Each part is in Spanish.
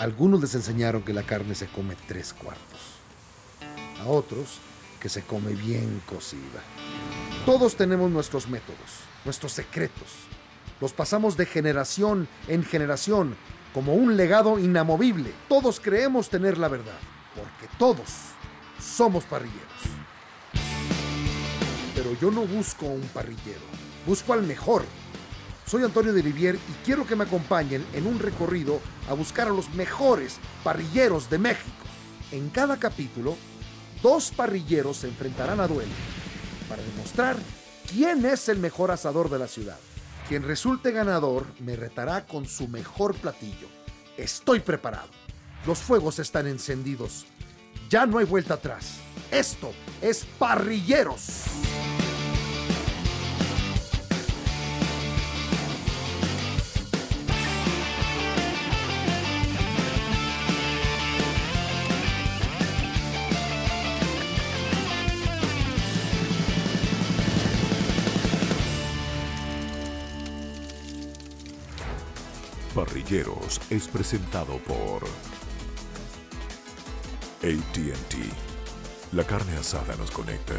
Algunos les enseñaron que la carne se come tres cuartos. A otros que se come bien cocida. Todos tenemos nuestros métodos, nuestros secretos. Los pasamos de generación en generación como un legado inamovible. Todos creemos tener la verdad, porque todos somos parrilleros. Pero yo no busco un parrillero, busco al mejor. Soy Antonio de Rivier y quiero que me acompañen en un recorrido a buscar a los mejores parrilleros de México. En cada capítulo, dos parrilleros se enfrentarán a duelo para demostrar quién es el mejor asador de la ciudad. Quien resulte ganador me retará con su mejor platillo. Estoy preparado. Los fuegos están encendidos. Ya no hay vuelta atrás. Esto es Parrilleros. Es presentado por ATT. La carne asada nos conecta.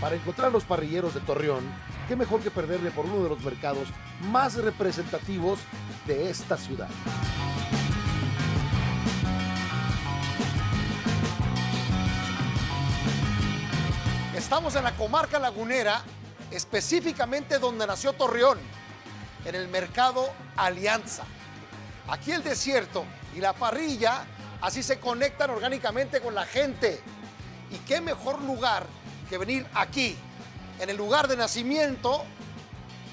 Para encontrar a los parrilleros de Torreón, qué mejor que perderle por uno de los mercados más representativos de esta ciudad. Estamos en la comarca lagunera, específicamente donde nació Torreón, en el mercado Alianza. Aquí el desierto y la parrilla así se conectan orgánicamente con la gente. Y qué mejor lugar que venir aquí, en el lugar de nacimiento,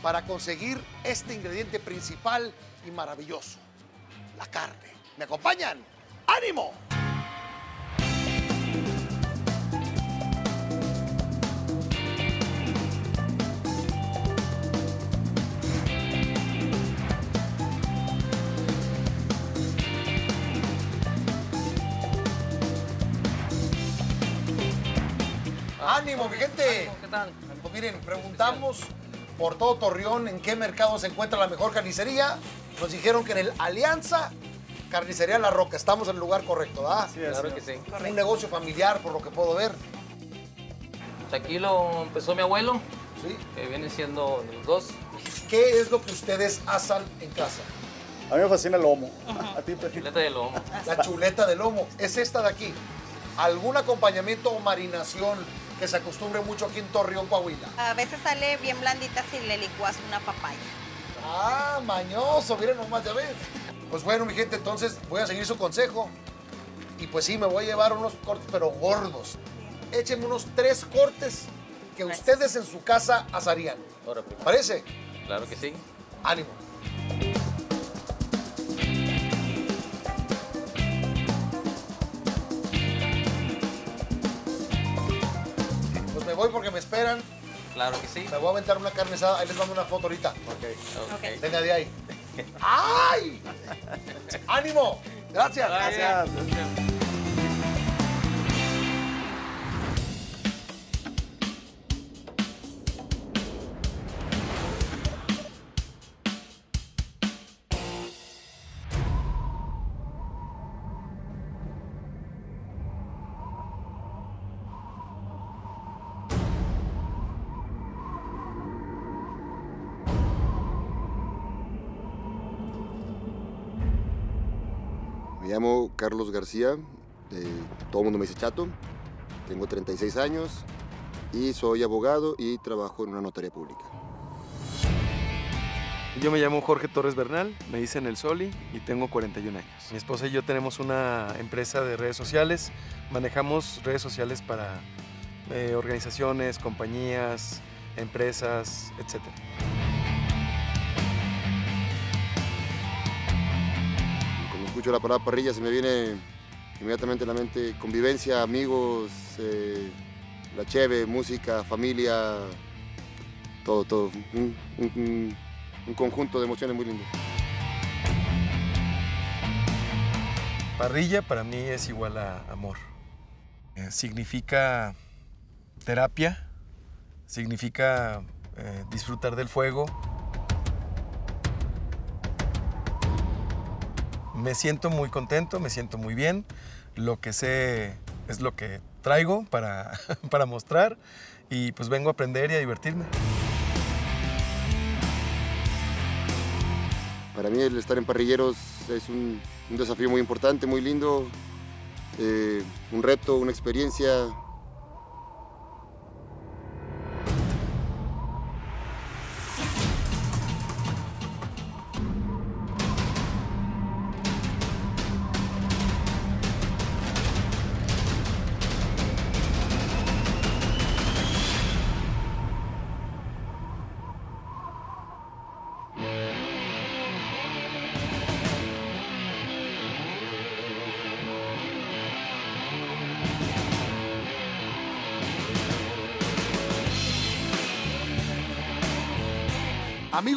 para conseguir este ingrediente principal y maravilloso, la carne. ¿Me acompañan? ¡Ánimo! ¡Ánimo, mi gente! ¿Qué tal? Pues miren, preguntamos por todo Torreón en qué mercado se encuentra la mejor carnicería. Nos dijeron que en el Alianza Carnicería La Roca. Estamos en el lugar correcto, ¿verdad? Sí, claro que sí. Un negocio familiar, por lo que puedo ver. Pues aquí lo empezó mi abuelo, ¿sí? que viene siendo de los dos. ¿Qué es lo que ustedes asan en casa? A mí me fascina el lomo. A ti, Pepito. Chuleta de lomo. La chuleta de lomo. Es esta de aquí. ¿Algún acompañamiento o marinación que se acostumbre mucho aquí en Torreón, Coahuila? A veces sale bien blandita si le licuas una papaya. Ah, mañoso, miren nomás, ya ves. Pues bueno, mi gente, entonces voy a seguir su consejo. Y pues sí, me voy a llevar unos cortes, pero gordos. Échenme unos tres cortes que ustedes en su casa asarían. ¿Parece? Claro que sí. Ánimo. Voy porque me esperan. Claro que sí. Me voy a aventar una carne asada. Ahí les mando una foto ahorita. Ok. Venga de ahí. ¡Ay! ¡Ánimo! Gracias. Gracias. Me Carlos García, eh, todo el mundo me dice chato, tengo 36 años y soy abogado y trabajo en una notaría pública. Yo me llamo Jorge Torres Bernal, me dicen El Soli y tengo 41 años. Mi esposa y yo tenemos una empresa de redes sociales, manejamos redes sociales para eh, organizaciones, compañías, empresas, etc. la palabra parrilla se me viene inmediatamente a la mente convivencia, amigos, eh, la cheve, música, familia, todo, todo. Un conjunto de emociones muy lindo. Parrilla para mí es igual a amor. Eh, significa terapia, significa eh, disfrutar del fuego, Me siento muy contento, me siento muy bien. Lo que sé es lo que traigo para, para mostrar y pues vengo a aprender y a divertirme. Para mí el estar en parrilleros es un, desafío muy importante, muy lindo, eh, un reto, una experiencia.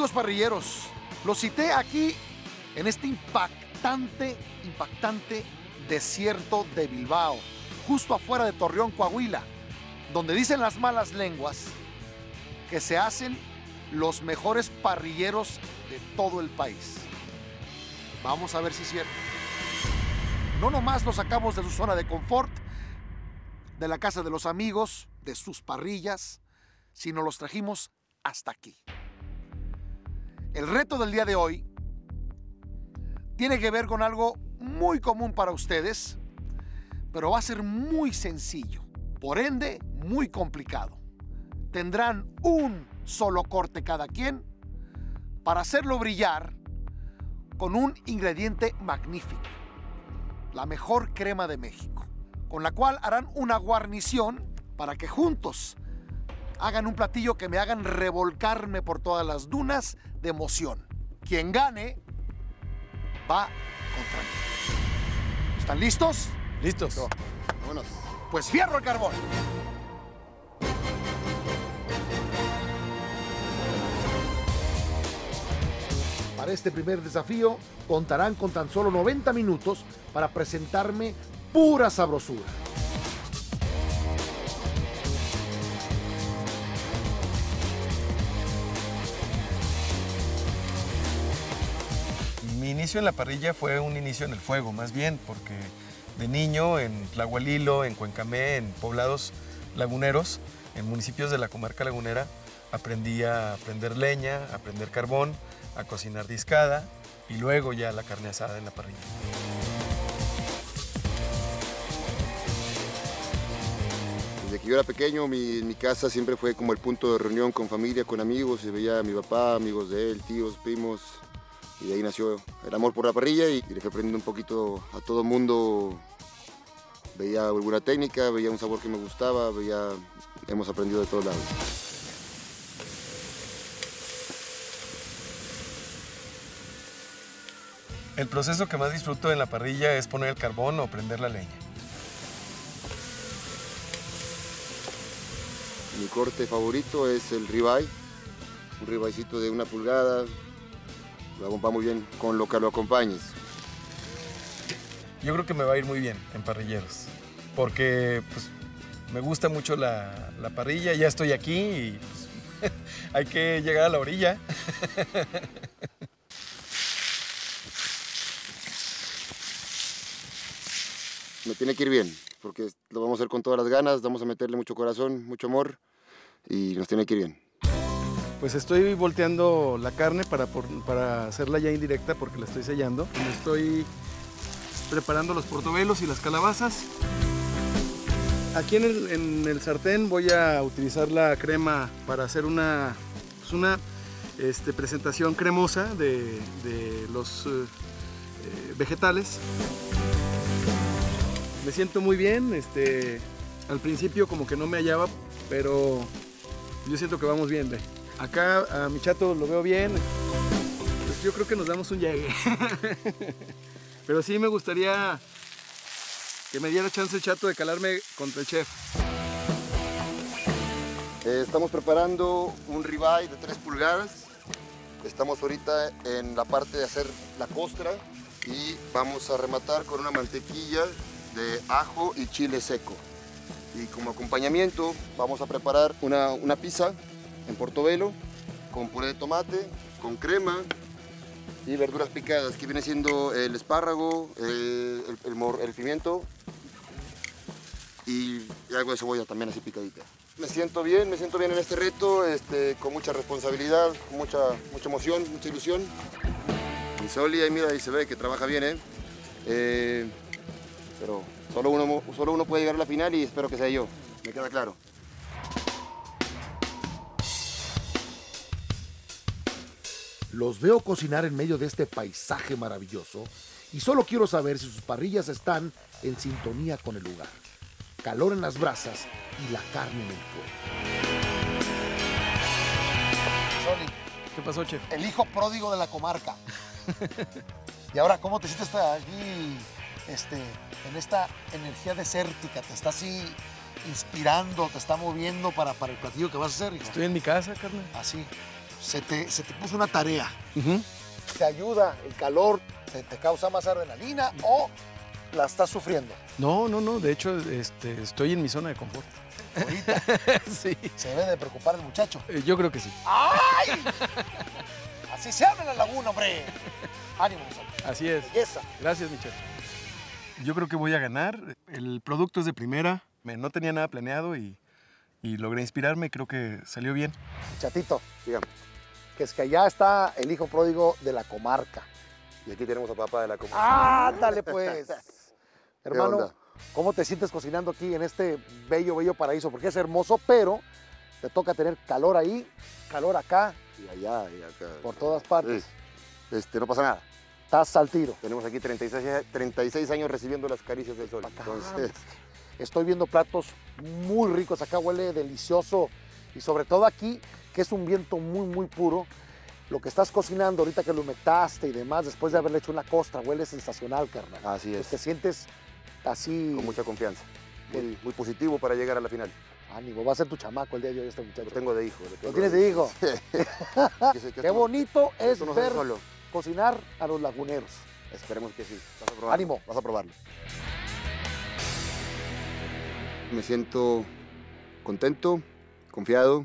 Amigos parrilleros, los cité aquí en este impactante, impactante desierto de Bilbao, justo afuera de Torreón, Coahuila, donde dicen las malas lenguas que se hacen los mejores parrilleros de todo el país. Vamos a ver si es cierto. No nomás los sacamos de su zona de confort, de la casa de los amigos, de sus parrillas, sino los trajimos hasta aquí. El reto del día de hoy tiene que ver con algo muy común para ustedes, pero va a ser muy sencillo, por ende muy complicado. Tendrán un solo corte cada quien para hacerlo brillar con un ingrediente magnífico, la mejor crema de México, con la cual harán una guarnición para que juntos hagan un platillo que me hagan revolcarme por todas las dunas de emoción. Quien gane va contra mí. ¿Están listos? ¿Listos? Vámonos. Pues fierro el carbón. Para este primer desafío contarán con tan solo 90 minutos para presentarme pura sabrosura. Inicio en la parrilla fue un inicio en el fuego, más bien, porque de niño en Tlahualilo, en Cuencamé, en poblados laguneros, en municipios de la comarca lagunera, aprendí a prender leña, a prender carbón, a cocinar discada y luego ya la carne asada en la parrilla. Desde que yo era pequeño, mi, mi casa siempre fue como el punto de reunión con familia, con amigos. Se veía a mi papá, amigos de él, tíos, primos. Y de ahí nació el amor por la parrilla y, y le fui aprendiendo un poquito a todo mundo. Veía alguna técnica, veía un sabor que me gustaba, veía... Hemos aprendido de todos lados. El proceso que más disfruto en la parrilla es poner el carbón o prender la leña. Mi corte favorito es el ribeye, un ribaycito de una pulgada. Va muy bien con lo que lo acompañes. Yo creo que me va a ir muy bien en parrilleros, porque pues, me gusta mucho la, la parrilla, ya estoy aquí y pues, hay que llegar a la orilla. Me tiene que ir bien, porque lo vamos a hacer con todas las ganas, vamos a meterle mucho corazón, mucho amor y nos tiene que ir bien. Pues estoy volteando la carne para, para hacerla ya indirecta porque la estoy sellando. Estoy preparando los portobelos y las calabazas. Aquí en el, en el sartén voy a utilizar la crema para hacer una, pues una este, presentación cremosa de, los eh, eh, vegetales. Me siento muy bien. Este, al principio como que no me hallaba, pero yo siento que vamos bien. Acá a mi chato lo veo bien. Pues yo creo que nos damos un llegue. Pero sí me gustaría que me diera chance el chato de calarme contra el chef. Eh, estamos preparando un ribeye de 3 pulgadas. Estamos ahorita en la parte de hacer la costra y vamos a rematar con una mantequilla de ajo y chile seco. Y como acompañamiento vamos a preparar una, una pizza en portobelo con puré de tomate, con crema Y verduras picadas, que viene siendo el espárrago, eh, el, pimiento y algo de cebolla también así picadita. Me siento bien, me siento bien en este reto, este, con mucha responsabilidad, mucha, mucha emoción, mucha ilusión. Mi Soli, ahí mira, ahí se ve que trabaja bien, ¿eh? Eh, pero solo uno, solo uno puede llegar a la final y espero que sea yo, me queda claro. Los veo cocinar en medio de este paisaje maravilloso y solo quiero saber si sus parrillas están en sintonía con el lugar. Calor en las brasas y la carne en el fuego. Soli, ¿Qué pasó, chef? el hijo pródigo de la comarca. y ahora, ¿cómo te sientes aquí este, en esta energía desértica? ¿Te está así inspirando, te está moviendo para, para el platillo que vas a hacer? hijo? Estoy en mi casa, carnal. Así. Se te, se te puso una tarea. ¿Te ayuda el calor? ¿Te, te causa más adrenalina o la estás sufriendo? No, no, no. De hecho, este, estoy en mi zona de confort. Ahorita sí. se debe de preocupar el muchacho. Eh, Yo creo que sí. ¡Ay! Así se habla en la laguna, hombre. Ánimo. Así es. Belleza. Gracias, mi chef. Yo creo que voy a ganar. El producto es de primera. Me- No tenía nada planeado y, y logré inspirarme. Creo que salió bien. Chatito, Dígame. Que es que allá está el hijo pródigo de la comarca. Y aquí tenemos a papá de la comunidad. Ándale pues. Hermano? ¿cómo te sientes cocinando aquí en este bello, bello paraíso? Porque es hermoso, pero te toca tener calor ahí, calor acá, Y allá, y acá. por todas partes. Sí. Este, no pasa nada. Estás al tiro. Tenemos aquí 36, a- 36 años recibiendo las caricias del sol. Entonces, Estoy viendo platos muy ricos, acá huele delicioso y sobre todo aquí, que es un viento muy, muy puro. Lo que estás cocinando ahorita que lo humectaste y demás, después de haberle hecho una costra, huele sensacional, carnal. así Pues es. te sientes así, Con mucha confianza. Muy, muy positivo para llegar a la final. ánimo, va a ser tu chamaco el día de hoy este muchacho. Lo tengo de hijo. ¿Lo tienes de hijo? Que Qué bonito es no ver solo. cocinar a los laguneros. Esperemos que sí. Vas a probarlo. Ánimo. Vas a probarlo. Me siento contento, confiado,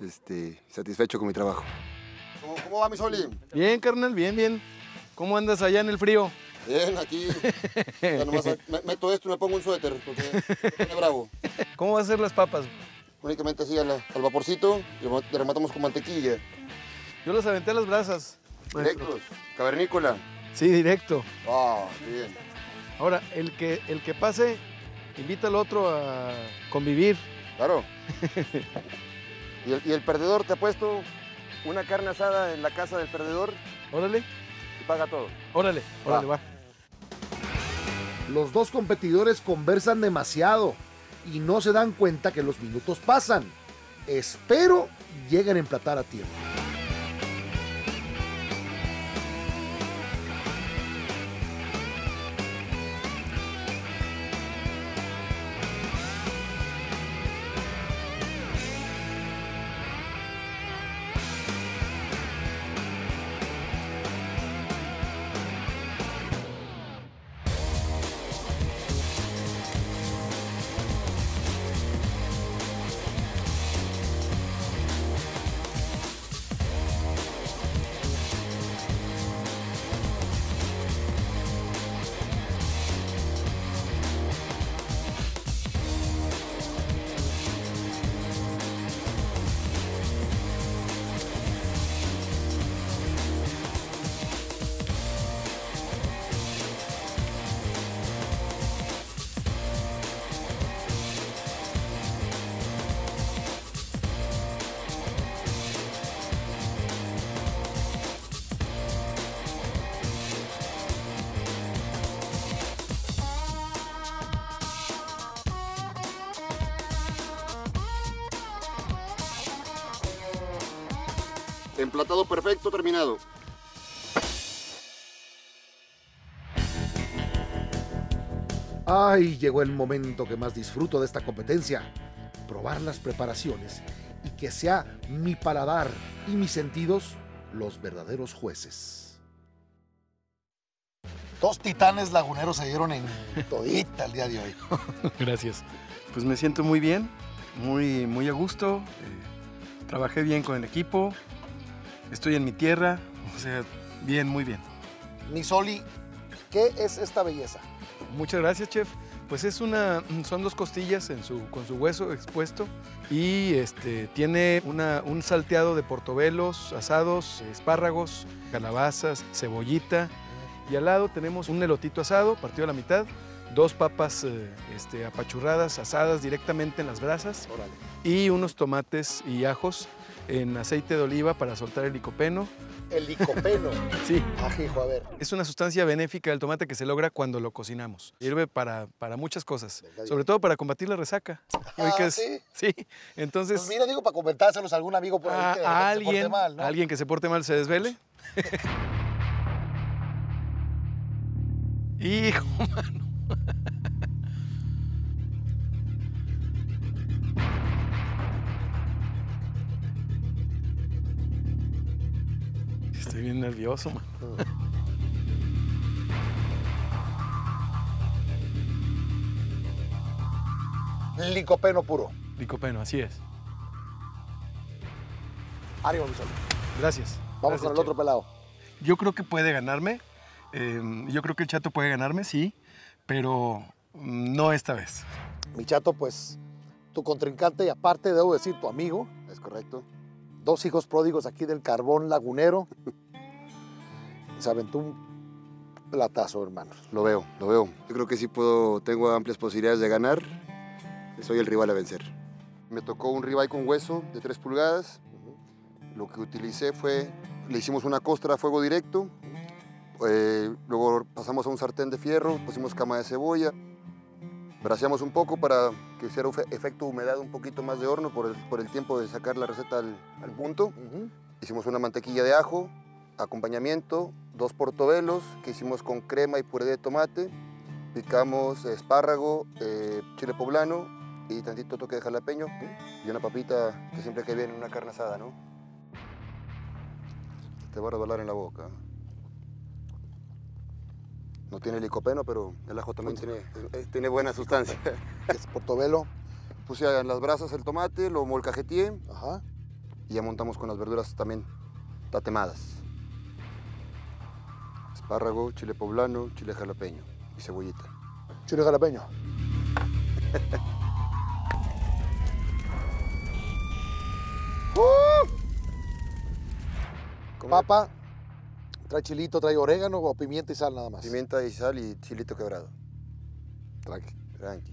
este, satisfecho con mi trabajo. ¿Cómo, cómo va mi Soli? Bien, carnal, bien, bien. ¿Cómo andas allá en el frío? Bien, aquí. Ya nomás me- meto esto y me pongo un suéter porque me bravo. ¿Cómo vas a hacer las papas? Únicamente así al, al vaporcito y le rematamos con mantequilla. Yo las aventé a las brasas. maestro. Directos, cavernícola. Sí, directo. Ah, bien. Ahora, el que, el que pase, invita al otro a convivir. Claro. ¿Y el, y el perdedor te ha puesto una carne asada en la casa del perdedor Órale, y paga todo. órale, órale, va. Los dos competidores conversan demasiado y no se dan cuenta que los minutos pasan. Espero lleguen a emplatar a tiempo. Emplatado perfecto, terminado. Ay, llegó el momento que más disfruto de esta competencia. Probar las preparaciones y que sea mi paladar y mis sentidos los verdaderos jueces. Dos titanes laguneros se dieron en todita el día de hoy. Gracias. Pues me siento muy bien, muy, muy a gusto. eh, trabajé bien con el equipo. Estoy en mi tierra. O sea, Bien, muy bien. Misoli, ¿qué es esta belleza? Muchas gracias, chef. Pues es una, son dos costillas en su, con su hueso expuesto y este, tiene una- un salteado de portobelos, asados, espárragos, calabazas, cebollita y al lado tenemos un elotito asado partido a la mitad, dos papas eh, este, apachurradas, asadas directamente en las brasas Órale. y unos tomates y ajos en aceite de oliva para soltar el licopeno. El licopeno. Sí, Ah, hijo, a ver. es una sustancia benéfica del tomate que se logra cuando lo cocinamos. Sirve para, para muchas cosas, Venga, sobre todo para combatir la resaca. Ah, que es- ¿sí? sí, entonces Pues mira, digo, para comentárselos a algún amigo por ahí a, que de a repente se porte alguien, mal, ¿no? a alguien que se porte mal se desvele. Hijo, mano. Estoy bien nervioso, man. Licopeno puro. Licopeno, así es. Ánimo, Misoli. Gracias. Vamos Gracias, con el otro pelado. Yo creo que puede ganarme. eh, yo creo que el chato puede ganarme, sí, pero mm, no esta vez. Mi chato, pues, tu contrincante y aparte, debo decir, tu amigo. Es correcto. Dos hijos pródigos aquí del carbón lagunero. Se aventó un platazo, hermanos. Lo veo, lo veo. Yo creo que sí puedo, tengo amplias posibilidades de ganar. Soy el rival a vencer. Me tocó un ribeye con hueso de 3 pulgadas. Lo que utilicé fue, le hicimos una costra a fuego directo. Eh, luego pasamos a un sartén de fierro, pusimos cama de cebolla. Braseamos un poco para que hiciera un fe- efecto humedad un poquito más de horno por el, por el tiempo de sacar la receta al, al punto. Ujú. Hicimos una mantequilla de ajo, acompañamiento, dos portobelos que hicimos con crema y puré de tomate. Picamos espárrago, eh, chile poblano y tantito toque de jalapeño. Y una papita que siempre que viene una carne asada, ¿no? Te va a resbalar en la boca. No tiene licopeno, pero el ajo también tiene, eh, tiene buena sustancia. Es portobelo. Puse en las brasas el tomate, lo molcajeteé Ajá. y ya montamos con las verduras también tatemadas. Espárrago, chile poblano, chile jalapeño y cebollita. Chile jalapeño. ¿Cómo? Papa, trae chilito, trae orégano o pimienta y sal nada más. Pimienta y sal y chilito quebrado. Tranqui. Tranqui.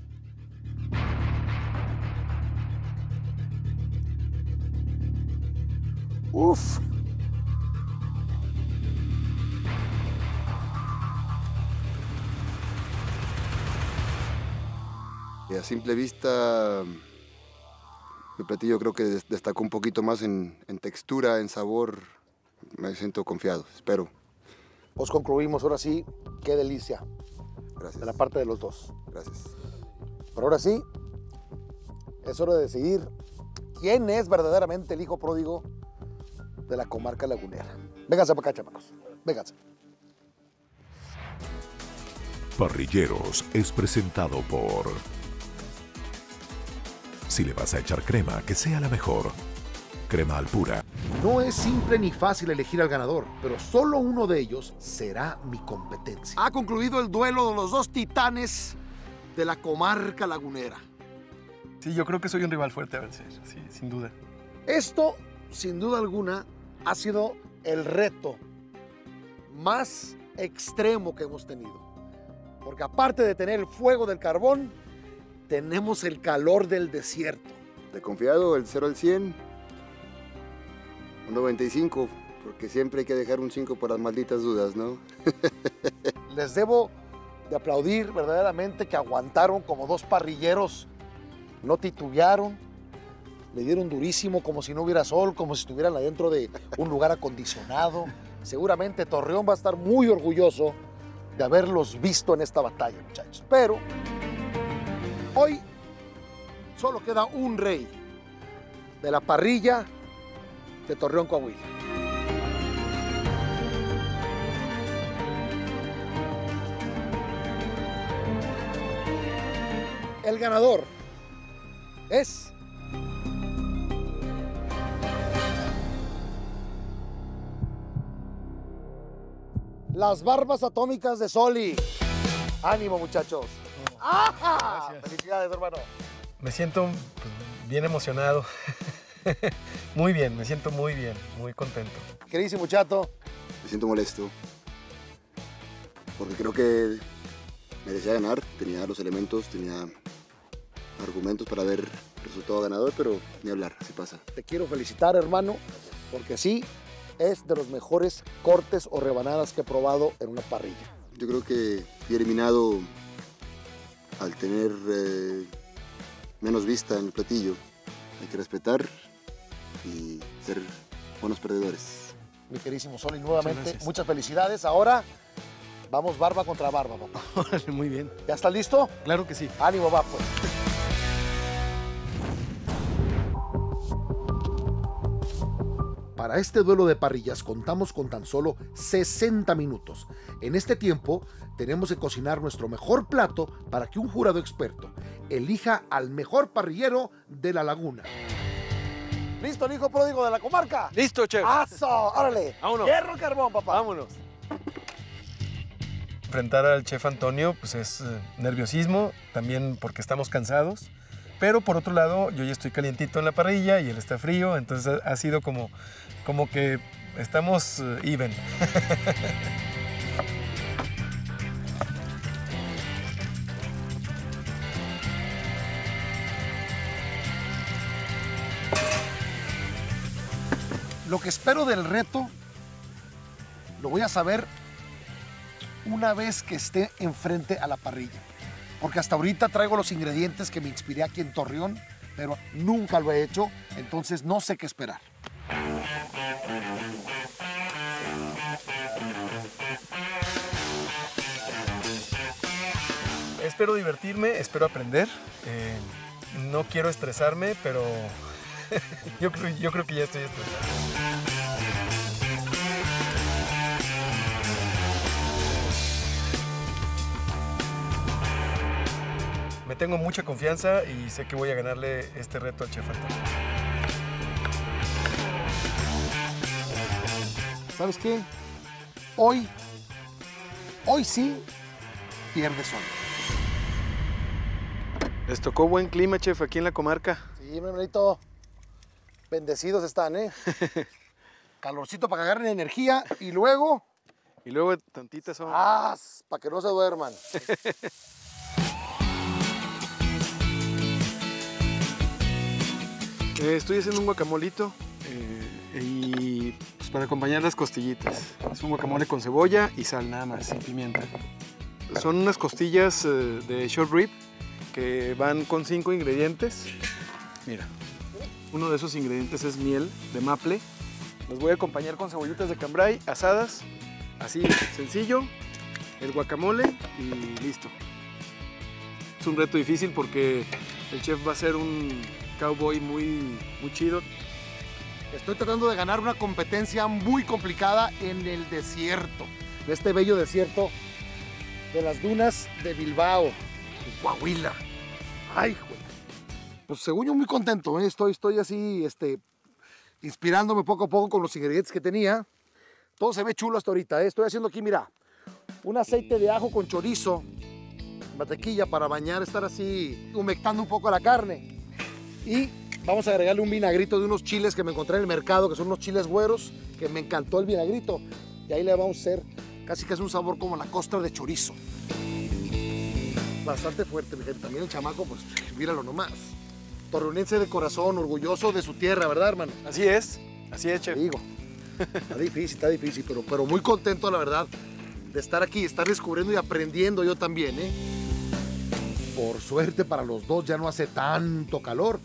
Uf. A simple vista, mi platillo creo que des- destacó un poquito más en, en textura, en sabor. Me siento confiado, espero. Pues concluimos, ahora sí, qué delicia, Gracias. de la parte de los dos. Gracias. Pero ahora sí, es hora de decidir quién es verdaderamente el hijo pródigo de la comarca lagunera. Vénganse para acá, chamacos. Vénganse. Parrilleros es presentado por... Si le vas a echar crema, que sea la mejor. Crema Alpura. No es simple ni fácil elegir al ganador, pero solo uno de ellos será mi competencia. Ha concluido el duelo de los dos titanes de la comarca lagunera. Sí, yo creo que soy un rival fuerte a vencer, sí, sin duda. Esto, sin duda alguna, ha sido el reto más extremo que hemos tenido. Porque aparte de tener el fuego del carbón, tenemos el calor del desierto. De confiado, el 0 al 100, un 95, porque siempre hay que dejar un 5 por las malditas dudas, ¿no? Les debo de aplaudir verdaderamente que aguantaron como dos parrilleros, no titubearon, le dieron durísimo como si no hubiera sol, como si estuvieran adentro de un lugar acondicionado. Seguramente Torreón va a estar muy orgulloso de haberlos visto en esta batalla, muchachos. Pero hoy solo queda un rey de la parrilla de Torreón, Coahuila. El ganador es las barbas atómicas de Soli. Ánimo, muchachos. ¡Ah! Felicidades, hermano. Me siento pues, bien emocionado. muy bien, me siento muy bien, muy contento. Queridísimo chato. Me siento molesto. Porque creo que merecía ganar. Tenía los elementos, tenía argumentos para haber resultado ganador, pero ni hablar, así pasa. Te quiero felicitar, hermano, porque sí, es de los mejores cortes o rebanadas que he probado en una parrilla. Yo creo que fui eliminado al tener eh, menos vista en el platillo. Hay que respetar y ser buenos perdedores. Mi queridísimo Soli, nuevamente, muchas felicidades. Ahora vamos barba contra barba, papá. Órale, muy bien. ¿Ya estás listo? Claro que sí. Ánimo, va, pues. Para este duelo de parrillas contamos con tan solo 60 minutos. En este tiempo tenemos que cocinar nuestro mejor plato para que un jurado experto elija al mejor parrillero de la laguna. ¿Listo, el hijo pródigo de la comarca? Listo, chef. ¡Aso! ¡Órale! Vámonos. ¡Hierro carbón, papá! Vámonos. Enfrentar al chef Antonio pues es eh, nerviosismo, también porque estamos cansados. Pero por otro lado, yo ya estoy calientito en la parrilla y él está frío, entonces ha sido como, como que estamos eh, even. Lo que espero del reto lo voy a saber una vez que esté enfrente a la parrilla. Porque hasta ahorita traigo los ingredientes que me inspiré aquí en Torreón, pero nunca lo he hecho, entonces no sé qué esperar. Espero divertirme, espero aprender. eh, no quiero estresarme, pero yo, yo creo que ya estoy estresado. Me tengo mucha confianza y sé que voy a ganarle este reto al chef Antonio. ¿Sabes qué? Hoy, hoy sí, pierde solo. Les tocó buen clima, chef, aquí en la comarca. Sí, mi hermanito. Bendecidos están, ¿eh? Calorcito para que agarren energía y luego Y luego tantitas son... ¡Ah! Para que no se duerman. Eh, estoy haciendo un guacamolito eh, y pues, para acompañar las costillitas. Es un guacamole con cebolla y sal nada más, y pimienta. Son unas costillas eh, de short rib que van con cinco ingredientes. Mira, uno de esos ingredientes es miel de maple. Los voy a acompañar con cebollitas de cambray asadas, así sencillo, el guacamole y listo. Es un reto difícil porque el chef va a ser un cowboy muy, muy chido. Estoy tratando de ganar una competencia muy complicada en el desierto, de este bello desierto de las dunas de Bilbao, en Coahuila. Ay, güey. Pues según yo muy contento, ¿eh? estoy, estoy así, este, inspirándome poco a poco con los ingredientes que tenía. Todo se ve chulo hasta ahorita, ¿eh? estoy haciendo aquí, mira, un aceite de ajo con chorizo, mantequilla para bañar, estar así humectando un poco la carne. Y vamos a agregarle un vinagrito de unos chiles que me encontré en el mercado, que son unos chiles güeros, que me encantó el vinagrito. Y ahí le vamos a hacer casi que es un sabor como la costra de chorizo. Bastante fuerte, mi gente. También el chamaco, pues míralo nomás. Torreonense de corazón, orgulloso de su tierra, ¿verdad, hermano? Así es, así es, chef. Te digo. Está difícil, está difícil, pero, pero muy contento, la verdad, de estar aquí, estar descubriendo y aprendiendo yo también, ¿eh? Por suerte para los dos ya no hace tanto calor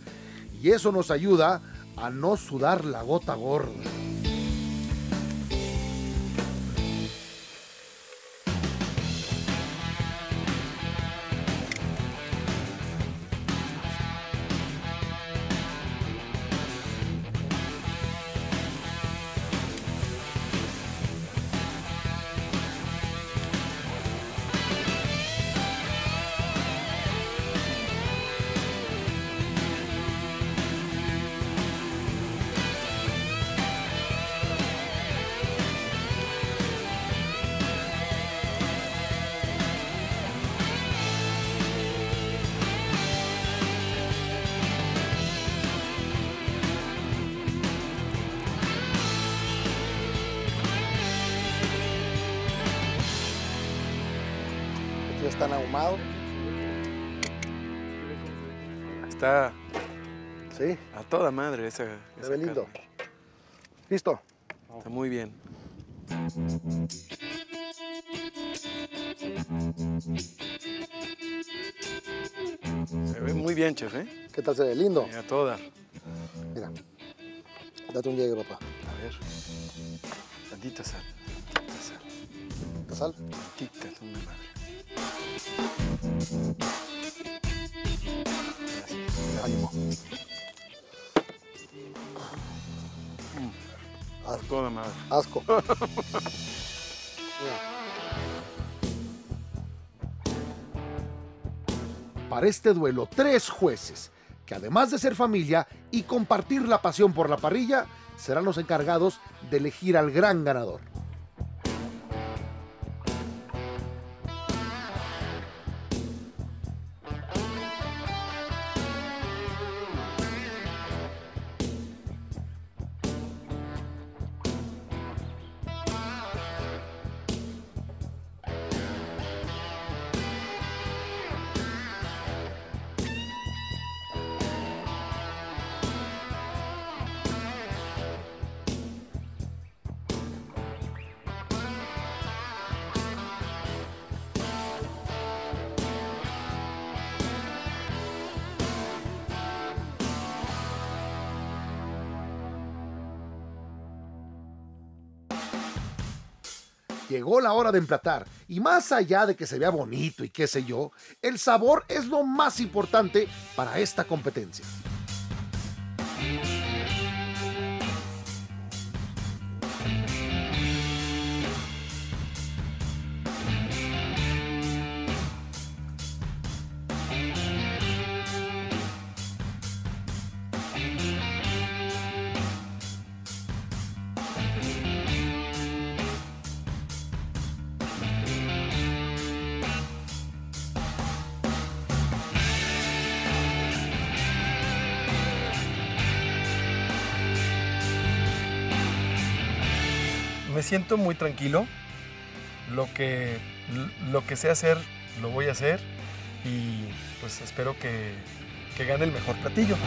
y eso nos ayuda a no sudar la gota gorda. Están ahumados. Está Sí, a toda madre esa. se esa ve lindo. carne. Listo. Está muy bien. Se ve muy bien, chef, ¿eh? ¿Qué tal se ve? Lindo. A toda. Mira. Date un llegue, papá. A ver. Tantita sal. Tantita sal. ¿Te sal? Tantita, una madre. Ánimo. A toda madre. Asco. Para este duelo, tres jueces, que además de ser familia y compartir la pasión por la parrilla, serán los encargados de elegir al gran ganador. Llegó la hora de emplatar y más allá de que se vea bonito y qué sé yo, el sabor es lo más importante para esta competencia. Siento muy tranquilo. Lo que, lo que sé hacer, lo voy a hacer. Y pues espero que, que gane el mejor platillo.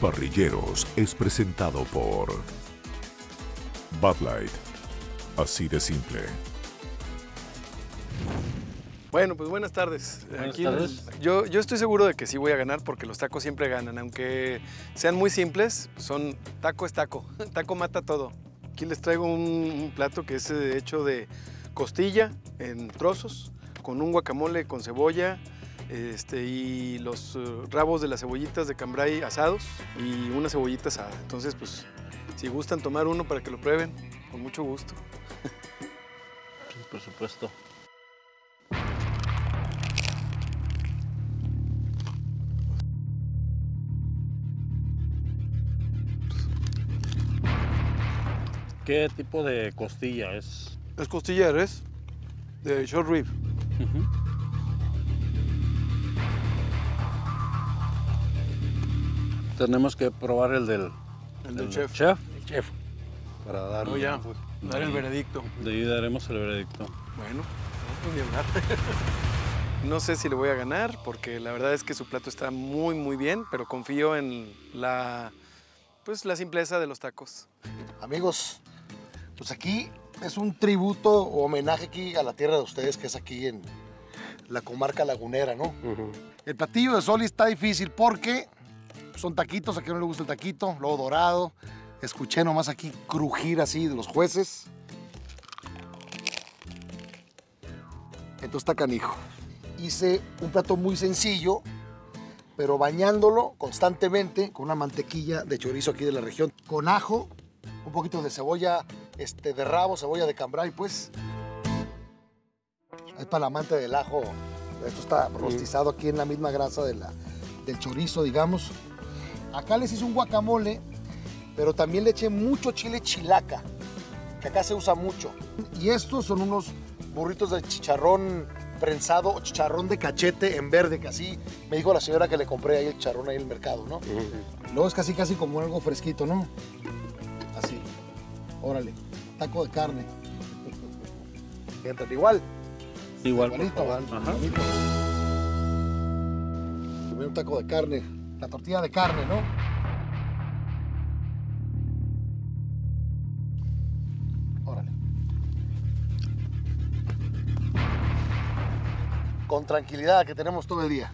Parrilleros es presentado por Bud Light. Así de simple. Bueno, pues buenas tardes. Aquí, Yo, yo estoy seguro de que sí voy a ganar porque los tacos siempre ganan. Aunque sean muy simples, son taco es taco. Taco mata todo. Aquí les traigo un, un plato que es eh, hecho de costilla en trozos, con un guacamole con cebolla este, y los eh, rabos de las cebollitas de cambray asados y una cebollita asada. Entonces, pues, si gustan tomar uno para que lo prueben, con mucho gusto. Por supuesto. ¿Qué tipo de costilla es? Es costilla de res, de short rib. Tenemos que probar el del, El del chef. chef. Para dar, No, ya, dar el veredicto. De ahí daremos el veredicto. Bueno, vamos a hablar. No sé si le voy a ganar porque la verdad es que su plato está muy muy bien, pero confío en la pues la simpleza de los tacos. Amigos, pues aquí es un tributo o homenaje aquí a la tierra de ustedes, que es aquí en la comarca lagunera, ¿no? El platillo de Soli está difícil porque son taquitos, a quien no le gusta el taquito, luego dorado. Escuché nomás aquí crujir así de los jueces. Entonces está canijo. Hice un plato muy sencillo, pero bañándolo constantemente con una mantequilla de chorizo aquí de la región, con ajo, un poquito de cebolla este, de rabo, cebolla de cambray, pues. Es para la amante del ajo. Esto está rostizado aquí en la misma grasa de la, del chorizo, digamos. Acá les hice un guacamole, pero también le eché mucho chile chilaca, que acá se usa mucho. Y estos son unos burritos de chicharrón prensado o chicharrón de cachete en verde, que así me dijo la señora que le compré ahí el chicharrón ahí en el mercado, ¿no? Luego es casi casi como algo fresquito, ¿no? Así. Órale, taco de carne. Entran igual. Igual, Igualito. Igualito. Comer un taco de carne. La tortilla de carne, ¿no? Órale. Con tranquilidad que tenemos todo el día.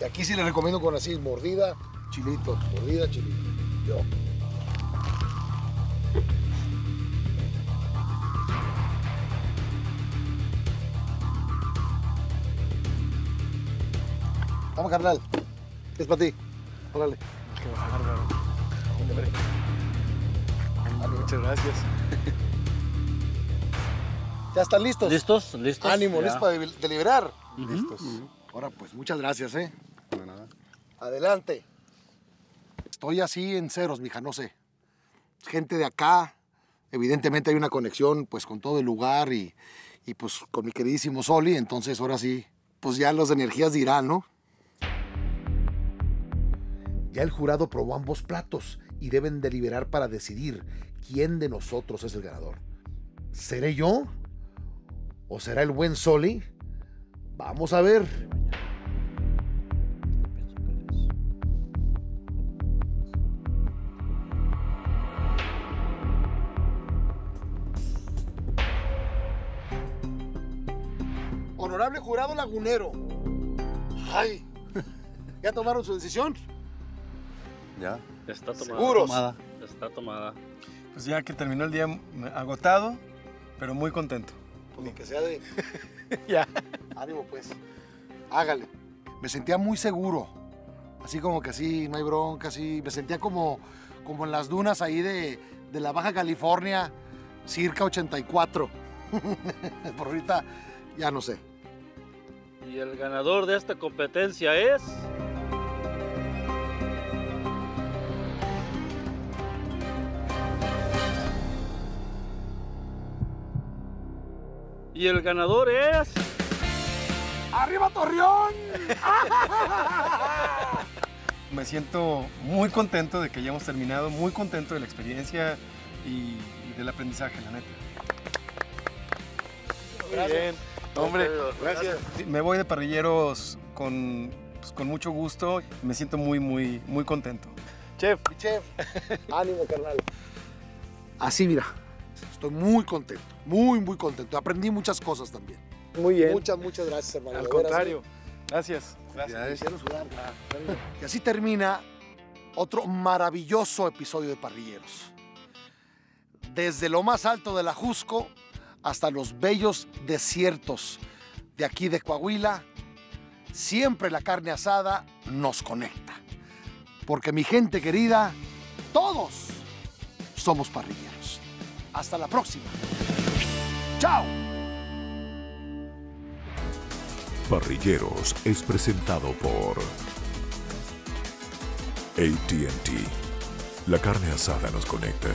Y aquí sí les recomiendo con así, mordida, chilito, mordida, chilito. Yo. Vamos, carnal. Es para ti. Órale. Qué bárbaro. Hombre. Muchas gracias. ¿Ya están listos? ¿Listos? ¿Listos? Ánimo, Ya. listos para de- deliberar. Listos. Ahora pues, muchas gracias, ¿eh? Adelante. Estoy así en ceros, mija, no sé. Gente de acá, evidentemente hay una conexión pues con todo el lugar y, y, pues con mi queridísimo Soli, entonces ahora sí, pues ya las energías dirán, ¿no? Ya el jurado probó ambos platos y deben deliberar para decidir quién de nosotros es el ganador. ¿Seré yo? ¿O será el buen Soli? Vamos a ver. Honorable jurado lagunero. Ay, ¿ya tomaron su decisión? ¿Ya? Está tomada. ¿Seguros? Tomada. Está tomada. Pues ya que terminó el día mm, agotado, pero muy contento. Pues lo que sea de... Ya. Ánimo, pues. Hágale. Me sentía muy seguro. Así como que así, no hay bronca, así. Me sentía como, como en las dunas ahí de, de la Baja California, circa 84. Por ahorita, ya no sé. Y el ganador de esta competencia es. Y el ganador es. ¡Arriba Torreón! Me siento muy contento de que hayamos terminado, muy contento de la experiencia y, y del aprendizaje, la neta. Muy bien. Hombre, Gracias. Me voy de parrilleros con, pues, con mucho gusto. Me siento muy, muy, muy contento. Chef, chef, ánimo, carnal. Así, mira. Estoy muy contento, muy, muy contento. Aprendí muchas cosas también. muy bien. Muchas, muchas gracias, hermano. Al contrario. Gracias. Me hicieron sudar. Y así termina otro maravilloso episodio de Parrilleros. Desde lo más alto de la Jusco hasta los bellos desiertos de aquí de Coahuila, siempre la carne asada nos conecta. Porque mi gente querida, todos somos parrilleros. Hasta la próxima. ¡Chao! Parrilleros es presentado por ATT. La carne asada nos conecta.